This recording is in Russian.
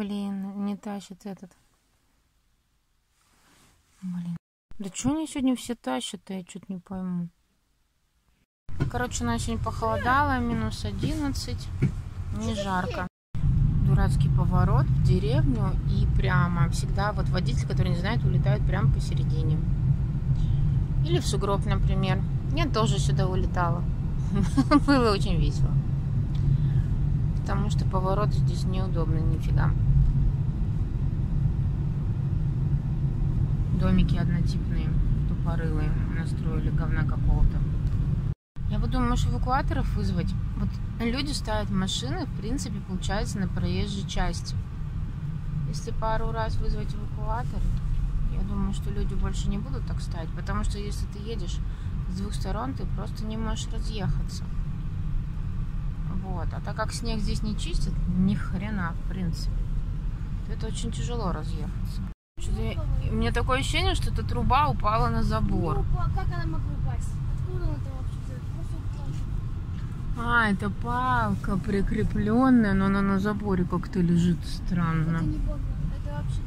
Блин, не тащит этот. Блин. Да что они сегодня все тащат-то, я что-то не пойму. Короче, у нас сегодня похолодало, минус 11. Не жарко. Дурацкий поворот в деревню и прямо. Всегда вот водитель, который не знает, улетает прямо посередине. Или в сугроб, например. Я тоже сюда улетала. Было очень весело. Потому что поворот здесь неудобный нифига. Домики однотипные, тупорылые, настроили говна какого-то. Я вот может эвакуаторов вызвать? Вот люди ставят машины, в принципе, получается, на проезжей части. Если пару раз вызвать эвакуатор, я думаю, что люди больше не будут так ставить, потому что если ты едешь с двух сторон, ты просто не можешь разъехаться. Вот. А так как снег здесь не чистит, ни хрена, в принципе, то это очень тяжело разъехаться. У меня такое ощущение, что эта труба упала на забор. Ну, как она могла упасть? Откуда она там вообще. А, это палка прикрепленная, но она на заборе как-то лежит странно. Это не бомба. Это вообще